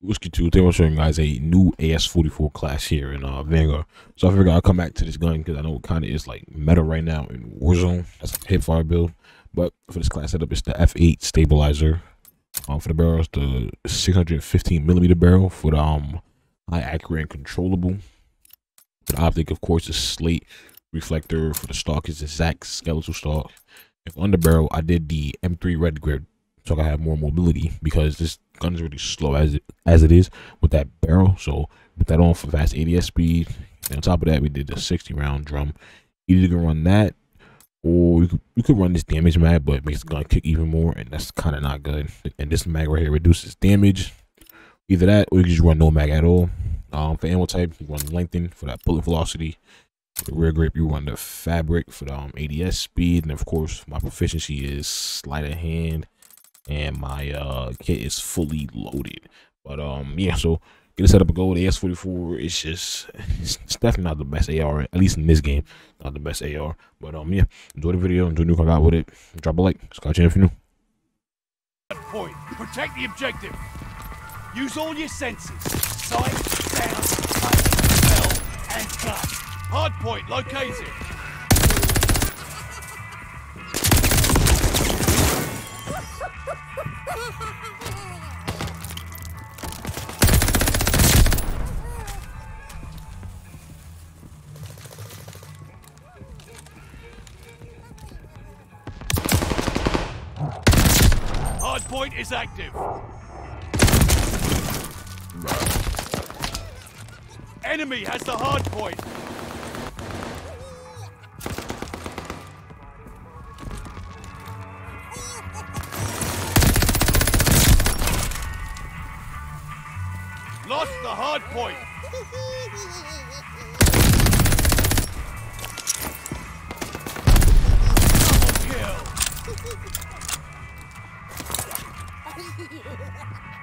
Whiskey 2, today I'm showing you guys a new AS44 class here in uh, Vanguard. So I figured I'll come back to this gun because I know it kind of is like meta right now in Warzone. That's a hip fire build. But for this class setup, it's the F8 stabilizer. Um, for the barrels, the 615 millimeter barrel for the um, high accurate and controllable. For the optic, of course, is slate reflector. For the stock is exact skeletal stock. And for underbarrel, I did the M3 red grip so I have more mobility because this gun is really slow as it, as it is with that barrel. So put that on for fast ADS speed. And on top of that, we did the 60 round drum. Either you can run that or you could, you could run this damage mag, but it makes the gun kick even more, and that's kind of not good. And this mag right here reduces damage. Either that, or you can just run no mag at all. Um, for ammo type, you run lengthen for that bullet velocity. For the rear grip, you run the fabric for the um, ADS speed, and of course, my proficiency is sleight of hand and my uh kit is fully loaded. But um yeah, so get it set up and go. The AS44 it's just it's definitely not the best AR, at least in this game. Not the best AR. But um yeah, enjoy the video, enjoy the new I got with it. Drop a like, subscribe channel if you're new. Point. Protect the objective. Use all your senses. Sight, sound, touch, smell, and touch. Hard point located. Hard point is active. Enemy has the hard point. Double kill.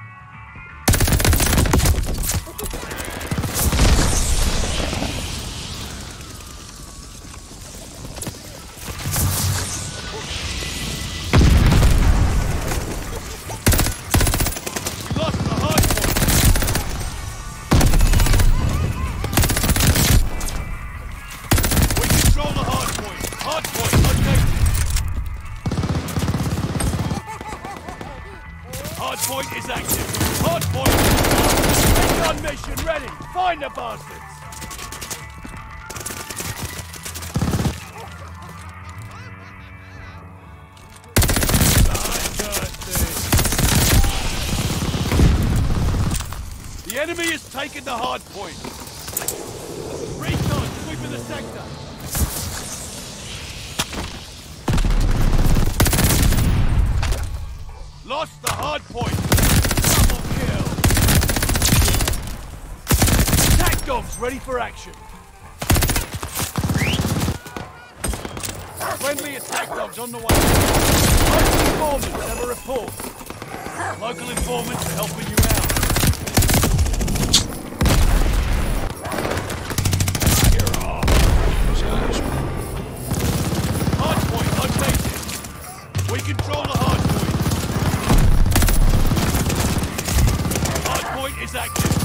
Find the bastards. The enemy has taken the hard point. Recon sweeping the sector. Lost the hard point. Double kill. Attack dogs ready for action. Friendly attack dogs on the way. Local informants have a report. Local informants are helping you out. Control the hard point. Hard point is active.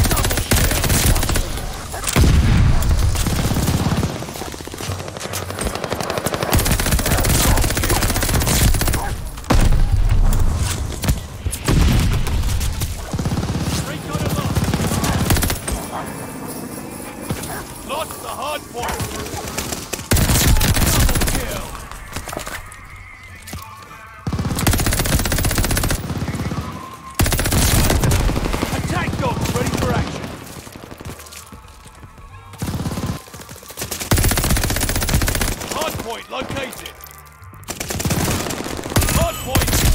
Hardpoint located. Hardpoint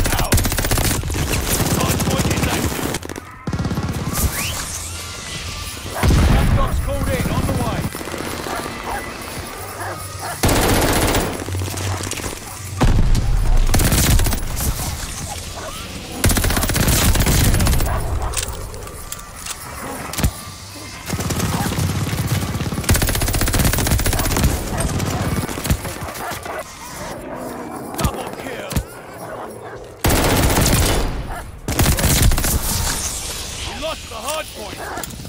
hard point.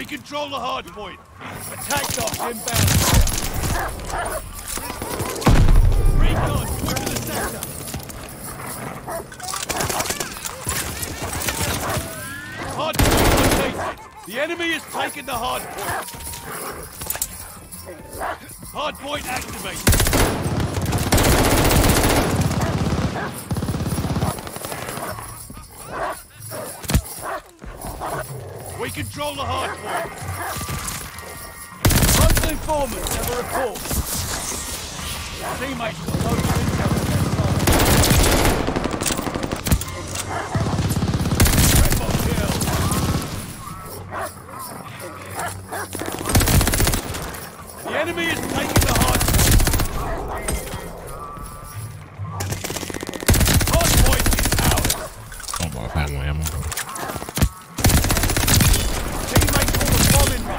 We control the hard point. Attack dogs inbound. Recon, move to the sector. Hard point located. The enemy has taken the hard point. Hard point activated. We control the hard point. Local informants have a report. Teammates side. Triple kill. The enemy is taking the hard point. Hard point is ours. About that one, ammo.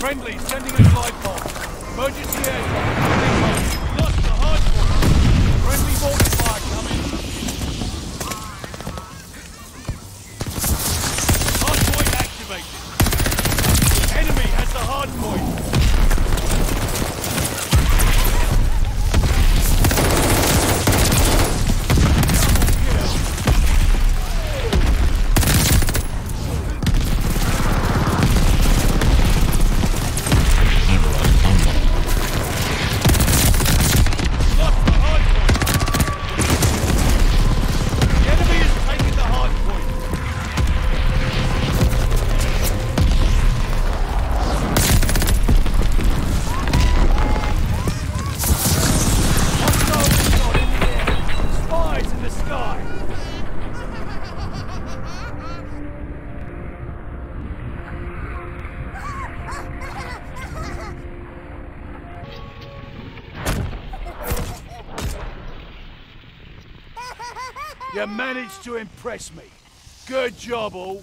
Friendly, sending a glide bomb. Emergency airdrop. You managed to impress me. Good job, all.